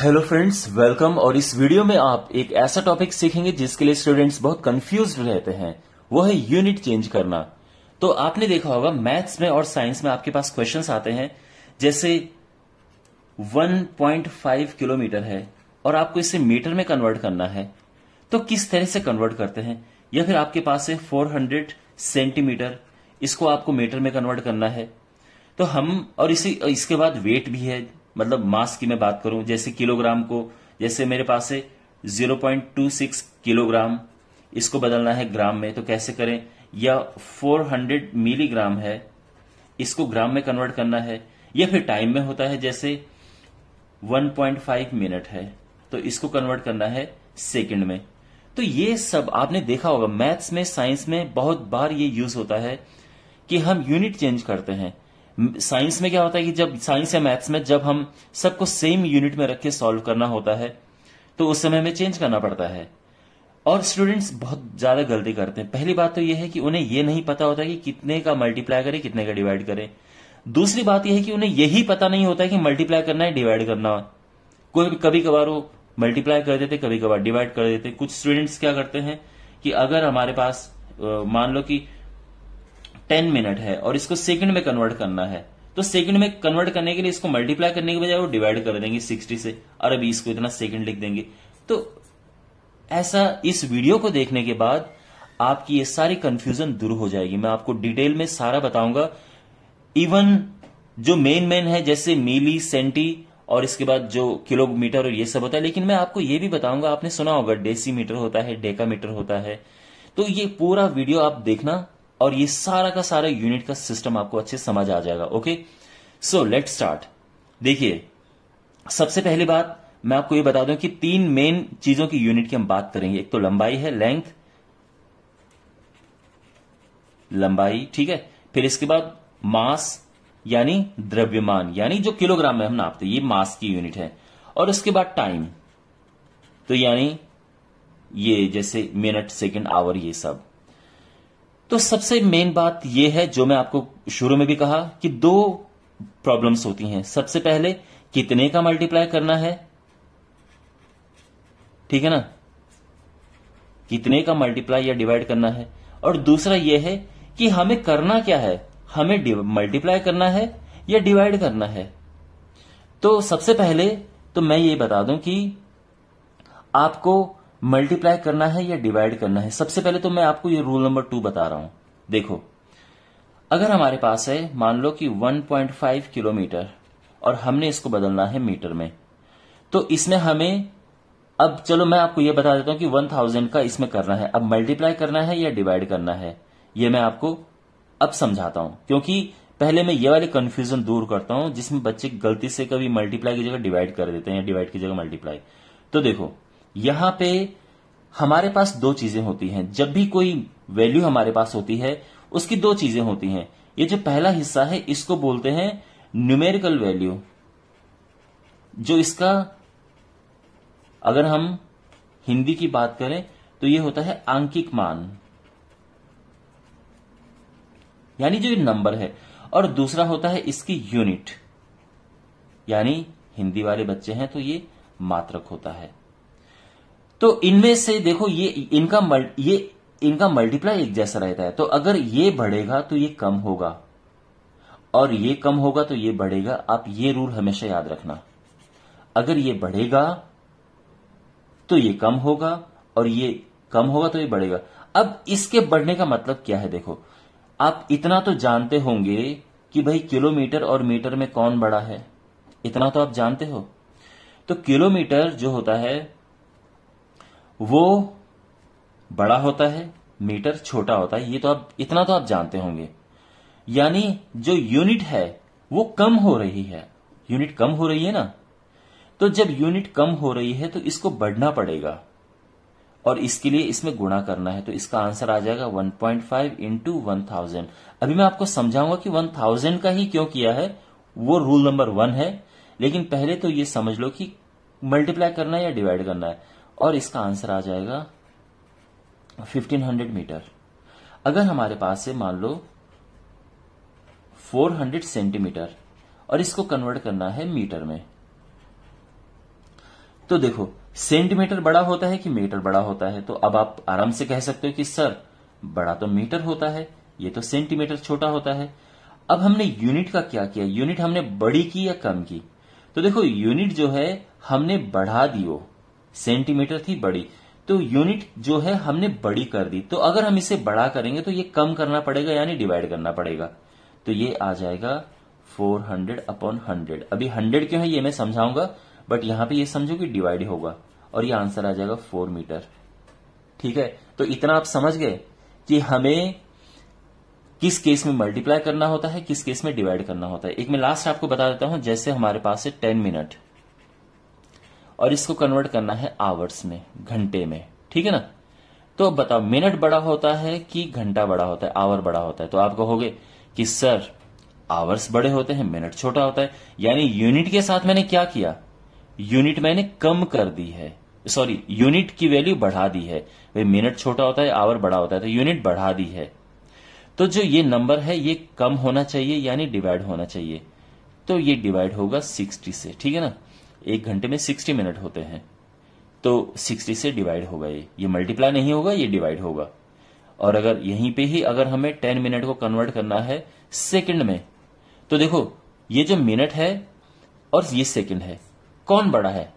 Hello friends welcome और इस video में आप एक ऐसा टॉपिक सीखेंगे जिसके लिए स्टूडेंट्स बहुत कंफ्यूज रहते हैं, वो है यूनिट चेंज करना। तो आपने देखा होगा मैथ्स में और साइंस में आपके पास क्वेश्चंस आते हैं, जैसे 1.5 किलोमीटर है और आपको इसे मीटर में कन्वर्ट करना है। तो किस तरह से कन्वर्ट करते हैं? या फिर आपके पास है 400 सेंटीमीटर इसको आपको मीटर में कन्वर्ट करना है। तो हम और इसी, इसके बाद वेट भी है मतलब मास की मैं बात करूँ, जैसे किलोग्राम को, जैसे मेरे पास है 0.26 किलोग्राम, इसको बदलना है ग्राम में तो कैसे करें? या 400 मिलीग्राम है, इसको ग्राम में कन्वर्ट करना है, या फिर टाइम में होता है, जैसे 1.5 मिनट है तो इसको कन्वर्ट करना है सेकंड में। तो ये सब आपने देखा होगा, मैथ्स में, साइंस में बहुत बार ये यूज़ होता है कि हम यूनिट चेंज करते हैं। साइंस में क्या होता है कि जब साइंस या मैथ्स में जब हम सबको सेम यूनिट में रख के सॉल्व करना होता है तो उस समय हमें चेंज करना पड़ता है। और स्टूडेंट्स बहुत ज़्यादा गलती करते हैं। पहली बात तो यह है कि उन्हें यह नहीं पता होता कि कितने का मल्टीप्लाई करें, कितने का डिवाइड करें। दूसरी बात यह है कि उन्हें यही पता नहीं होता कि मल्टीप्लाई करना है डिवाइड करना। कोई कभी कभार वो मल्टीप्लाई कर देते कभी कभार डिवाइड कर देते। कुछ स्टूडेंट्स क्या करते हैं कि अगर हमारे पास मान लो कि टेन मिनट है और इसको सेकंड में कन्वर्ट करना है। तो सेकंड में कन्वर्ट करने के लिए इसको मल्टीप्लाई करने के बजाय वो डिवाइड कर देंगे सिक्सटी से और अभी इसको इतना सेकंड लिख देंगे। तो ऐसा इस वीडियो को देखने के बाद आपकी ये सारी कंफ्यूजन दूर हो जाएगी। मैं आपको डिटेल में सारा बताऊँगा। इवन जो मेन मेन है, जैसे मिली सेंटी और इसके बाद जो किलोमीटर और ये सब होता है, लेकिन मैं आपको ये भी बताऊँगा, आपने सुना होगा डेसीमीटर होता है, डेकामीटर होता है। तो ये पूरा वीडियो आप देखना। और ये सारा का सारा यूनिट का सिस्टम आपको अच्छे समझ आ जाएगा ओके सो लेट स्टार्ट देखिए, सबसे पहली बात, मैं आपको ये बता दूँ कि तीन मेन चीज़ों की यूनिट की हम बात करेंगे। एक तो लंबाई है लेंथ लंबाई, ठीक है? फिर इसके बाद मास यानी द्रव्यमान, यानी जो किलोग्राम में हम नापते ये मास की यूनिट है। और उसके बाद टाइम तो यानी ये जैसे मिनट सेकंड आवर ये सब। तो सबसे मेन बात यह है, जो मैं आपको शुरू में भी कहा कि दो प्रॉब्लम्स होती हैं। सबसे पहले, कितने का मल्टीप्लाई करना है? ठीक है ना? कितने का मल्टीप्लाई या डिवाइड करना है? और दूसरा यह है कि हमें करना क्या है? हमें मल्टीप्लाई करना है या डिवाइड करना है? तो सबसे पहले तो मैं ये बता दूँ कि आपको मल्टीप्लाई करना है या डिवाइड करना है? सबसे पहले तो मैं आपको ये रूल नंबर टू बता रहा हूँ। देखो, अगर हमारे पास है, मान लो कि 1.5 किलोमीटर और हमने इसको बदलना है मीटर में तो इसमें हमें, अब चलो मैं आपको यह बता देता हूँ कि 1000 का इसमें करना है। अब मल्टीप्लाई करना है या डिवाइड करना है? यह मैं आपको अब समझाता हूँ, क्योंकि पहले मैं ये वाले कंफ्यूजन दूर करता हूँ जिसमें बच्चे गलती से कभी मल्टीप्लाई की जगह डिवाइड कर देते हैं या डिवाइड की जगह मल्टीप्लाई तो देखो यहाँ पे हमारे पास दो चीज़ें होती हैं। जब भी कोई वैल्यू हमारे पास होती है, उसकी दो चीज़ें होती हैं। ये जो पहला हिस्सा है, इसको बोलते हैं न्यूमेरिकल वैल्यू जो इसका, अगर हम हिंदी की बात करें तो ये होता है आंकिक मान। यानी जो ये नंबर है। और दूसरा होता है इसकी यूनिट यानी हिंदी वाले बच्चे हैं तो ये मात्रक होता है। तो इनमें से देखो, ये इनका ये इनका मल्टीप्लाई एक जैसा रहता है। तो अगर ये बढ़ेगा तो ये कम होगा। और ये कम होगा तो ये बढ़ेगा। आप ये रूल हमेशा याद रखना। अगर ये बढ़ेगा तो ये कम होगा और ये कम होगा तो ये बढ़ेगा। अब इसके बढ़ने का मतलब क्या है देखो? आप इतना तो जानते होंगे कि भाई किलोमीटर और मीटर में कौन बड़ा है। इतना तो आप जानते हो। तो किलोमीटर जो होता है वो बड़ा होता है, मीटर छोटा होता है, ये तो आप, इतना तो आप जानते होंगे। यानी जो यूनिट है, वो कम हो रही है। यूनिट कम हो रही है ना? तो जब यूनिट कम हो रही है तो इसको बढ़ना पड़ेगा। और इसके लिए इसमें गुणा करना है तो इसका आंसर आ जाएगा 1.5 पॉइंट फाइव इंटू वन अभी मैं आपको समझाऊँगा कि 1000 का ही क्यों किया है, वो रूल नंबर वन है। लेकिन पहले तो ये समझ लो कि मल्टीप्लाई करना है या डिवाइड करना है। और इसका आंसर आ जाएगा 1500 मीटर अगर हमारे पास है मान लो 400 सेंटीमीटर और इसको कन्वर्ट करना है मीटर में तो देखो सेंटीमीटर बड़ा होता है कि मीटर बड़ा होता है? तो अब आप आराम से कह सकते हो कि, सर, बड़ा तो मीटर होता है, ये तो सेंटीमीटर छोटा होता है। अब हमने यूनिट का क्या किया? यूनिट हमने बड़ी की या कम की? तो देखो यूनिट जो है, हमने बढ़ा दी वो सेंटीमीटर थी बड़ी। तो यूनिट जो है हमने बड़ी कर दी। तो अगर हम इसे बड़ा करेंगे तो ये कम करना पड़ेगा, यानी डिवाइड करना पड़ेगा। तो ये आ जाएगा 400 हंड्रेड अपॉन हंड्रेड। अभी हंड्रेड क्यों है ये मैं समझाऊँगा, बट यहाँ पे ये समझो कि डिवाइड होगा और ये आंसर आ जाएगा फोर मीटर। ठीक है? तो इतना आप समझ गए कि हमें किस केस में मल्टीप्लाई करना होता है, किस केस में डिवाइड करना होता है। एक मैं लास्ट आपको बता देता हूँ, जैसे हमारे पास है टेन मिनट। और इसको कन्वर्ट करना है आवर्स में, घंटे में, ठीक है ना? तो बताओ मिनट बड़ा होता है कि घंटा बड़ा होता है? आवर बड़ा होता है। तो आप कहोगे कि, सर आवर्स बड़े होते हैं मिनट छोटा होता है। यानी यूनिट के साथ मैंने क्या किया? यूनिट मैंने कम कर दी है। सॉरी यूनिट की वैल्यू बढ़ा दी है। भाई मिनट छोटा होता है आवर बड़ा होता है तो यूनिट बढ़ा दी है। तो जो ये नंबर है, ये कम होना चाहिए, यानी डिवाइड होना चाहिए। तो ये डिवाइड होगा 60 से, ठीक है ना? एक घंटे में 60 मिनट होते हैं। तो 60 से डिवाइड होगा ये। ये मल्टीप्लाई नहीं होगा, ये डिवाइड होगा। और अगर यहीं पे ही अगर हमें 10 मिनट को कन्वर्ट करना है सेकंड में तो देखो, ये जो मिनट है और ये सेकंड है, कौन बड़ा है?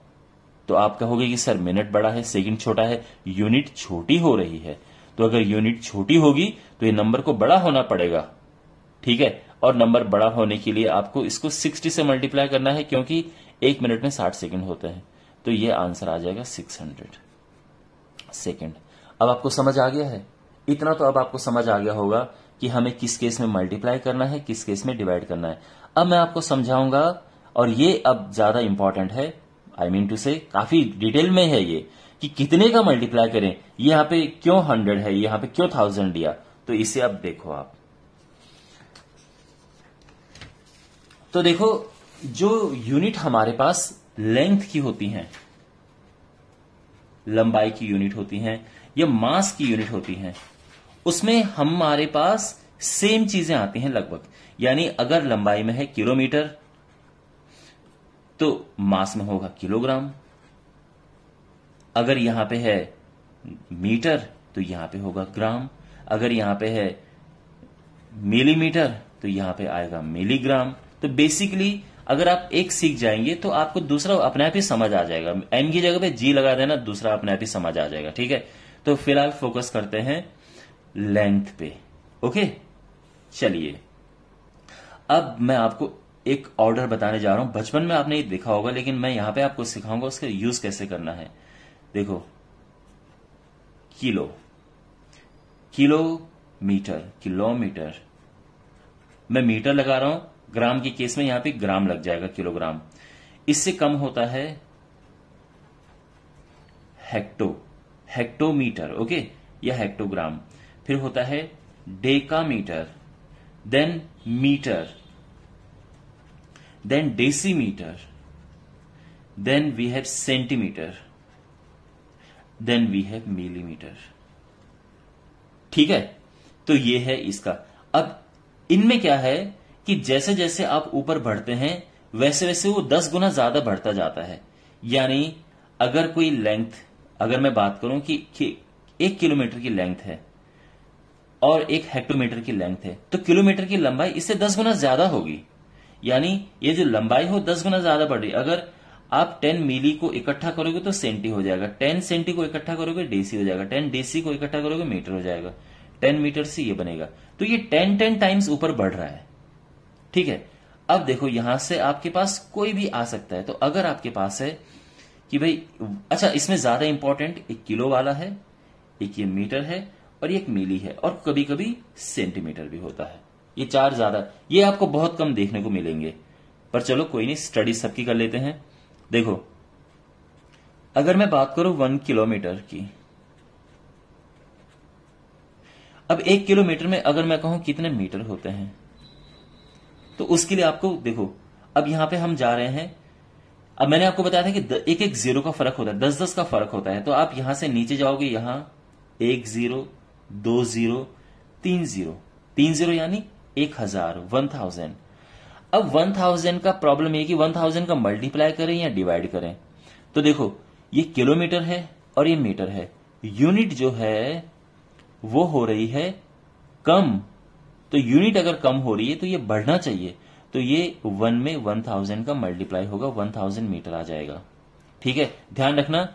तो आप कहोगे कि सर, मिनट बड़ा है, सेकंड छोटा है, यूनिट छोटी हो रही है। तो अगर यूनिट छोटी होगी तो ये नंबर को बड़ा होना पड़ेगा। ठीक है? और नंबर बड़ा होने के लिए आपको इसको 60 से मल्टीप्लाई करना है, क्योंकि एक मिनट में साठ सेकेंड होते हैं। तो ये आंसर आ जाएगा 600 सेकंड। अब आपको समझ आ गया है? इतना तो अब आपको समझ आ गया होगा कि हमें किस केस में मल्टीप्लाई करना है, किस केस में डिवाइड करना है। अब मैं आपको समझाऊँगा, और ये अब ज़्यादा इंपॉर्टेंट है आई मीन टू से काफ़ी डिटेल में है ये, कि कितने का मल्टीप्लाई करें। यहाँ पे क्यों हंड्रेड है? यहाँ पे क्यों थाउज़ेंड दिया? तो इसे अब देखो आप। तो देखो जो यूनिट हमारे पास लेंथ की होती हैं, लंबाई की यूनिट होती हैं, या मास की यूनिट होती हैं, उसमें हमारे पास सेम चीज़ें आती हैं लगभग। यानी अगर लंबाई में है किलोमीटर तो मास में होगा किलोग्राम। अगर यहाँ पे है मीटर तो यहाँ पे होगा ग्राम। अगर यहाँ पे है मिलीमीटर तो यहाँ पे आएगा मिलीग्राम। तो बेसिकली अगर आप एक सीख जाएँगे तो आपको दूसरा अपने आप ही समझ आ जाएगा। एम की जगह पे जी लगा देना, दूसरा अपने आप ही समझ आ जाएगा, ठीक है? तो फ़िलहाल फोकस करते हैं लेंथ पे ओके चलिए। अब मैं आपको एक ऑर्डर बताने जा रहा हूँ। बचपन में आपने ये देखा होगा, लेकिन मैं यहाँ पे आपको सिखाऊँगा उसका यूज़ कैसे करना है। देखो किलो किलोमीटर किलोमीटर मैं मीटर लगा रहा हूँ ग्राम के केस में यहाँ पे ग्राम लग जाएगा किलोग्राम। इससे कम होता है हेक्टो हेक्टोमीटर ओके? या हेक्टोग्राम। फिर होता है decametre then metre then decimeter, then we have centimetre then we have millimetre. ठीक है? तो ये है इसका। अब इनमें क्या है? कि जैसे जैसे आप ऊपर बढ़ते हैं वैसे वैसे वो दस गुना ज़्यादा बढ़ता जाता है। यानी अगर कोई लेंथ अगर मैं बात करूँ कि, कि एक किलोमीटर की लेंथ है और एक हेक्टोमीटर की लेंथ है तो किलोमीटर की लंबाई इससे दस गुना ज़्यादा होगी। यानी ये जो लंबाई हो दस गुना ज़्यादा बढ़ रही अगर आप टेन मिली को इकट्ठा करोगे तो सेंटी हो जाएगा। टेन सेंटी को इकट्ठा करोगे डेसी हो जाएगा। टेन डेसी को इकट्ठा करोगे मीटर हो जाएगा। टेन मीटर से ये बनेगा। तो ये टेन टेन टाइम्स ऊपर बढ़ रहा है। ठीक है? अब देखो, यहाँ से आपके पास कोई भी आ सकता है। तो अगर आपके पास है कि भाई अच्छा इसमें ज़्यादा इंपॉर्टेंट एक किलो वाला है, एक ये मीटर है और एक मिली है और कभी कभी सेंटीमीटर भी होता है। ये चार ज़्यादा, ये आपको बहुत कम देखने को मिलेंगे। पर चलो, कोई नहीं स्टडी सबकी कर लेते हैं। देखो, अगर मैं बात करूँ वन किलोमीटर की, अब एक किलोमीटर में अगर मैं कहूँ कितने मीटर होते हैं? तो उसके लिए आपको, देखो, अब यहाँ पे हम जा रहे हैं। अब मैंने आपको बताया था कि एक एक ज़ीरो का फ़र्क होता है, दस दस का फ़र्क होता है। तो आप यहाँ से नीचे जाओगे, यहाँ, एक ज़ीरो, दो ज़ीरो, तीन ज़ीरो। तीन ज़ीरो यानी एक हज़ार, वन थाउज़ेंड। अब वन थाउज़ेंड का प्रॉब्लम है कि वन थाउज़ेंड का मल्टीप्लाई करें या डिवाइड करें। तो देखो, ये किलोमीटर है और ये मीटर है। यूनिट जो है, वो हो रही है कम। तो यूनिट अगर कम हो रही है तो ये बढ़ना चाहिए। तो ये वन में वन थाउज़ेंड का मल्टीप्लाई होगा वन थाउज़ेंड मीटर आ जाएगा। ठीक है? ध्यान रखना,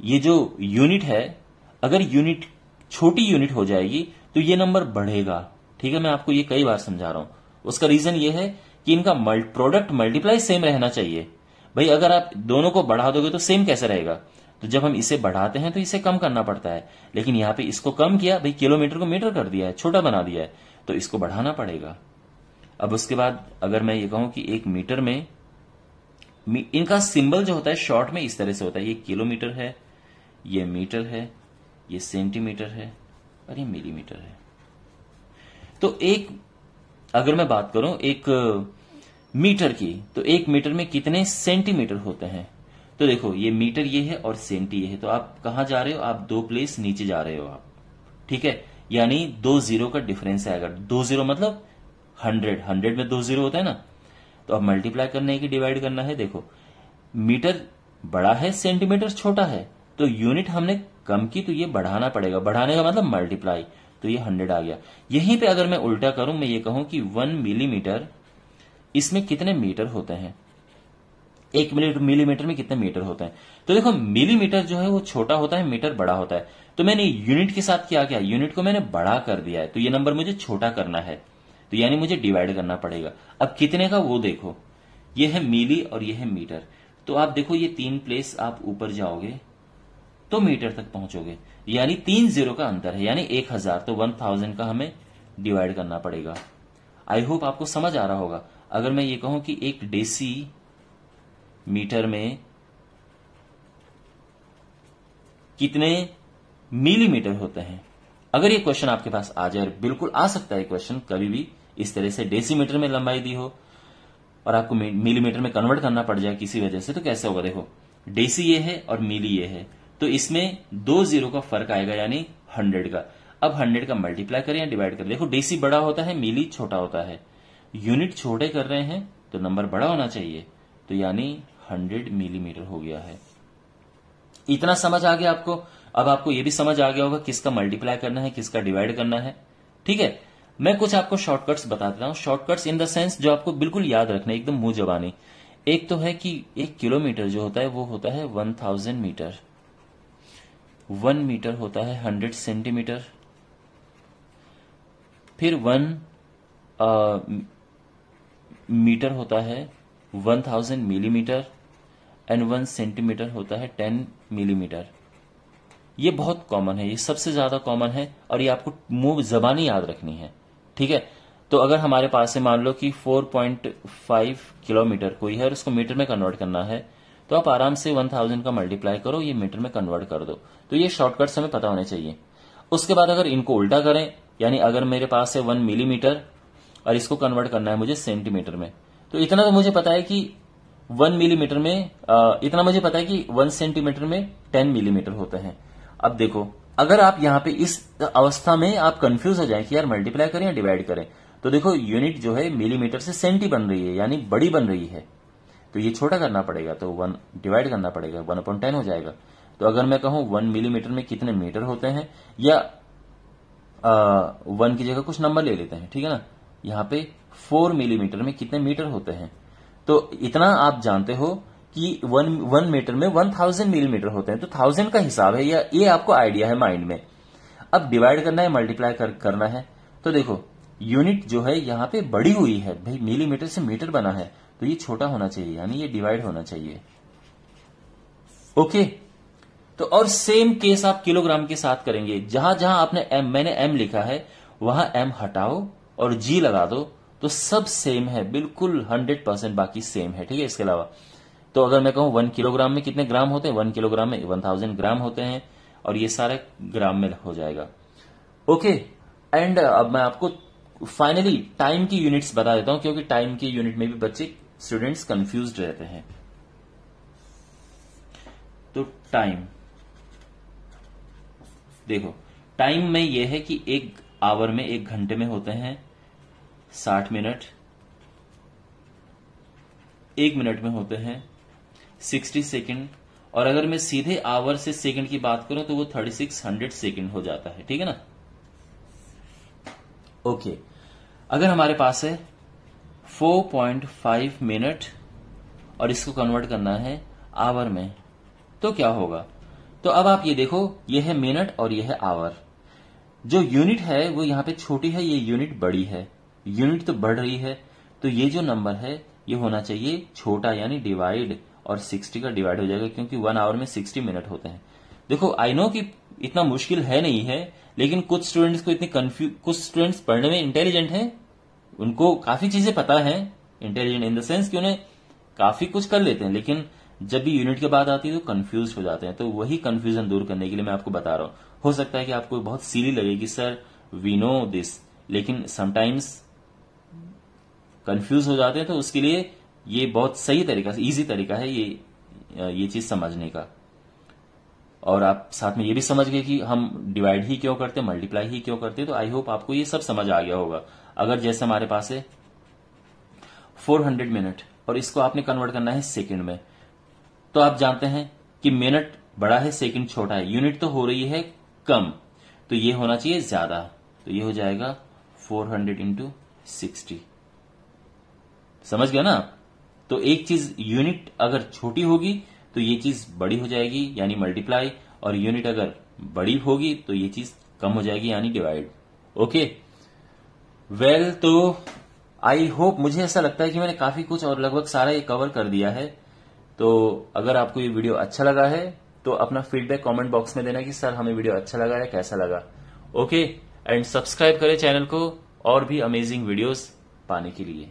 ये जो यूनिट है, अगर यूनिट छोटी यूनिट हो जाएगी तो ये नंबर बढ़ेगा। ठीक है? मैं आपको ये कई बार समझा रहा हूँ। उसका रीजन ये है कि इनका प्रोडक्ट मल्टीप्लाई सेम रहना चाहिए। भाई, अगर आप दोनों को बढ़ा दोगे तो सेम कैसे रहेगा? तो जब हम इसे बढ़ाते हैं तो इसे कम करना पड़ता है। लेकिन यहाँ पे इसको कम किया, भाई, किलोमीटर को मीटर कर दिया है, छोटा बना दिया है। तो इसको बढ़ाना पड़ेगा। अब उसके बाद अगर मैं ये कहूँ कि एक मीटर में इनका सिंबल जो होता है, शॉर्ट में इस तरह से होता है। ये किलोमीटर है, ये मीटर है, ये सेंटीमीटर है और ये मिलीमीटर है। तो एक, अगर मैं बात करूँ, एक मीटर की तो एक मीटर में कितने सेंटीमीटर होते हैं? तो देखो, ये मीटर ये है और सेंटी ये है। तो आप कहाँ जा रहे हो? आप दो प्लेस नीचे जा रहे हो आप। ठीक है? यानी दो ज़ीरो का डिफरेंस आएगा दो ज़ीरो मतलब हंड्रेड हंड्रेड में दो ज़ीरो होता है ना? तो अब मल्टीप्लाई करने की डिवाइड करना है, देखो। मीटर बड़ा है सेंटीमीटर छोटा है। तो यूनिट हमने कम की तो ये बढ़ाना पड़ेगा। बढ़ाने का मतलब मल्टीप्लाई तो ये हंड्रेड आ गया। यहीं पे अगर मैं उल्टा करूँ, मैं ये कहूँ कि वन मिलीमीटर इसमें कितने मीटर होते हैं? एक मिलीमीटर में कितने मीटर होते हैं। तो देखो, मिलीमीटर जो है वो छोटा होता है, मीटर बड़ा होता है। तो मैंने यूनिट के साथ क्या किया? यूनिट को मैंने बड़ा कर दिया है। तो ये नंबर मुझे छोटा करना है। तो यानी मुझे डिवाइड करना पड़ेगा। अब कितने का वो देखो। ये है मिली और ये है मीटर। तो आप देखो, ये तीन प्लेस आप ऊपर जाओगे तो मीटर तक पहुंचोगे। यानी तीन ज़ीरो का अंतर है। यानी एक हज़ार तो वन थाउज़ेंड का हमें डिवाइड करना पड़ेगा। आई होप आपको समझ आ रहा होगा। अगर मैं ये कहूँ कि एक डेसी मीटर में कितने मिलीमीटर होते हैं? अगर ये क्वेश्चन आपके पास आ जाए, बिल्कुल आ सकता है क्वेश्चन कभी भी इस तरह से डेसीमीटर में लंबाई दी हो और आपको मिलीमीटर में कन्वर्ट करना पड़ जाए किसी वजह से तो कैसे होगा? देखो डेसी ये है और मिली ये है। तो इसमें दो ज़ीरो का फ़र्क आएगा, यानी हंड्रेड का। अब हंड्रेड का मल्टीप्लाई करें या डिवाइड करें। देखो डेसी बड़ा होता है मिली छोटा होता है। यूनिट छोटे कर रहे हैं तो नंबर बड़ा होना चाहिए। तो यानी हंड्रेड मिलीमीटर हो गया है। इतना समझ आ गया आपको? अब आपको यह भी समझ आ गया होगा किसका मल्टीप्लाई करना है, किसका डिवाइड करना है। ठीक है? मैं कुछ आपको शॉर्टकट्स बता देता हूँ। शॉर्टकट्स इन द सेंस जो आपको बिल्कुल याद रखना, एकदम मुँह जबानी एक तो है कि एक किलोमीटर जो होता है, वो होता है one thousand metre one metre होता है हंड्रेड सेंटीमीटर। फिर वन मीटर होता है one thousand millimetre and one centimetre होता है टेन मिलीमीटर। ये बहुत कॉमन है, ये सबसे ज़्यादा कॉमन है और ये आपको मुँह जबानी याद रखनी है, ठीक है? तो अगर हमारे पास से मान लो कि 4.5 किलोमीटर कोई है और उसको मीटर में कन्वर्ट करना है तो आप आराम से 1000 का मल्टीप्लाई करो, ये मीटर में कन्वर्ट कर दो। तो ये शॉर्टकट्स हमें पता होने चाहिए। उसके बाद अगर इनको उल्टा करें, यानी अगर मेरे पास है वन मिलीमीटर और इसको कन्वर्ट करना है मुझे सेंटीमीटर में तो इतना तो मुझे पता है कि वन मिलीमीटर में इतना मुझे पता है कि वन सेंटीमीटर में टेन मिलीमीटर होते हैं। अब देखो, अगर आप यहाँ पे इस अवस्था में आप कंफ्यूज हो जाए कि यार मल्टीप्लाई करें या डिवाइड करें तो देखो यूनिट जो है मिलीमीटर से सेंटी बन रही है, यानी बड़ी बन रही है। तो ये छोटा करना पड़ेगा तो वन डिवाइड करना पड़ेगा, वन अपॉइंट टेन हो जाएगा। तो अगर मैं कहूँ वन मिलीमीटर में कितने मीटर होते हैं, या वन की जगह कुछ नंबर ले लेते हैं, ठीक है ना? यहाँ पे फोर मिलीमीटर में कितने मीटर होते हैं? तो इतना आप जानते हो कि वन वन मीटर में वन थाउज़ेंड मिलीमीटर होते हैं तो थाउज़ेंड का हिसाब है या ये आपको आइडिया है माइंड में। अब डिवाइड करना है मल्टीप्लाई कर, करना है तो देखो यूनिट जो है यहाँ पे बड़ी हुई है भाई मिलीमीटर से मीटर बना है तो ये छोटा होना चाहिए यानी ये डिवाइड होना चाहिए। ओके तो और सेम केस आप किलोग्राम के साथ करेंगे जहाँ जहाँ आपने एम मैंने एम लिखा है वहाँ एम हटाओ और जी लगा दो तो सब सेम है, बिल्कुल हंड्रेड परसेंट बाकी सेम है, ठीक है? इसके अलावा तो अगर मैं कहूँ वन किलोग्राम में कितने ग्राम होते हैं? वन किलोग्राम में वन थाउज़ेंड ग्राम होते हैं, और ये सारे ग्राम में हो जाएगा। ओके एंड अब मैं आपको फाइनली टाइम की यूनिट्स बता देता हूँ, क्योंकि टाइम की यूनिट में भी बच्चे स्टूडेंट्स कंफ्यूज रहते हैं। तो टाइम देखो टाइम में यह है कि एक आवर में एक घंटे में होते हैं साठ मिनट। एक मिनट में होते हैं। Sixty second. और अगर मैं सीधे आवर से सेकंड की बात करूँ तो वो थर्टी सिक्स हंड्रेड सेकेंड हो जाता है, ठीक है ना? ओके। अगर हमारे पास है 4.5 मिनट, और इसको कन्वर्ट करना है आवर में तो क्या होगा? तो अब आप ये देखो, ये है मिनट और ये है आवर। जो यूनिट है, वो यहाँ पे छोटी है, ये यूनिट बड़ी है। यूनिट तो बढ़ रही है तो ये जो नंबर है, ये होना चाहिए छोटा यानी डिवाइड और 60 का डिवाइड हो जाएगा क्योंकि वन आवर में 60 मिनट होते हैं। देखो आई नो कि इतना मुश्किल है नहीं है, लेकिन कुछ स्टूडेंट्स को इतनी कंफ्यूज कुछ स्टूडेंट्स पढ़ने में इंटेलिजेंट हैं, उनको काफ़ी चीज़ें पता है इंटेलिजेंट इन द सेंस कि उन्हें काफ़ी कुछ कर लेते हैं, लेकिन जब भी यूनिट के बाद आती है तो कंफ्यूज हो जाते हैं। तो वही कंफ्यूजन दूर करने के लिए मैं आपको बता रहा हूँ। हो सकता है कि आपको बहुत सीली लगेगी सर वी नो दिस लेकिन समटाइम्स कंफ्यूज हो जाते हैं तो उसके लिए ये बहुत सही तरीका इजी तरीका है ये ये चीज़ समझने का। और आप साथ में ये भी समझ गए कि हम डिवाइड ही क्यों करते मल्टीप्लाई ही क्यों करते तो आई होप आपको ये सब समझ आ गया होगा। अगर जैसे हमारे पास है 400 मिनट और इसको आपने कन्वर्ट करना है सेकंड में। तो आप जानते हैं कि मिनट बड़ा है सेकंड छोटा है। यूनिट तो हो रही है कम तो ये होना चाहिए ज़्यादा। तो ये हो जाएगा 400 हंड्रेड इंटू सिक्सटी समझ गया ना? तो एक चीज़ यूनिट अगर छोटी होगी तो ये चीज़ बड़ी हो जाएगी, यानी मल्टीप्लाई और यूनिट अगर बड़ी होगी तो ये चीज़ कम हो जाएगी, यानी डिवाइड ओके वेल तो आई होप मुझे ऐसा लगता है कि मैंने काफ़ी कुछ और लगभग सारा ये कवर कर दिया है। तो अगर आपको ये वीडियो अच्छा लगा है तो अपना फीडबैक कमेंट बॉक्स में देना कि, सर, हमें वीडियो अच्छा लगा या कैसा लगा? ओके एंड सब्सक्राइब करें चैनल को, और भी अमेजिंग वीडियोस पाने के लिए।